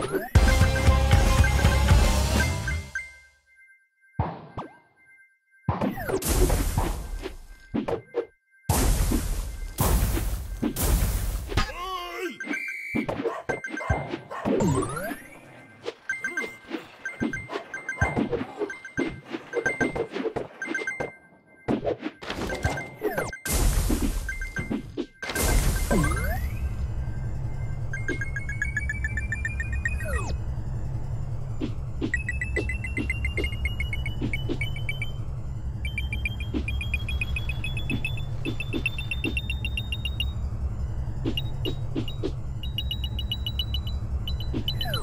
you Yeah.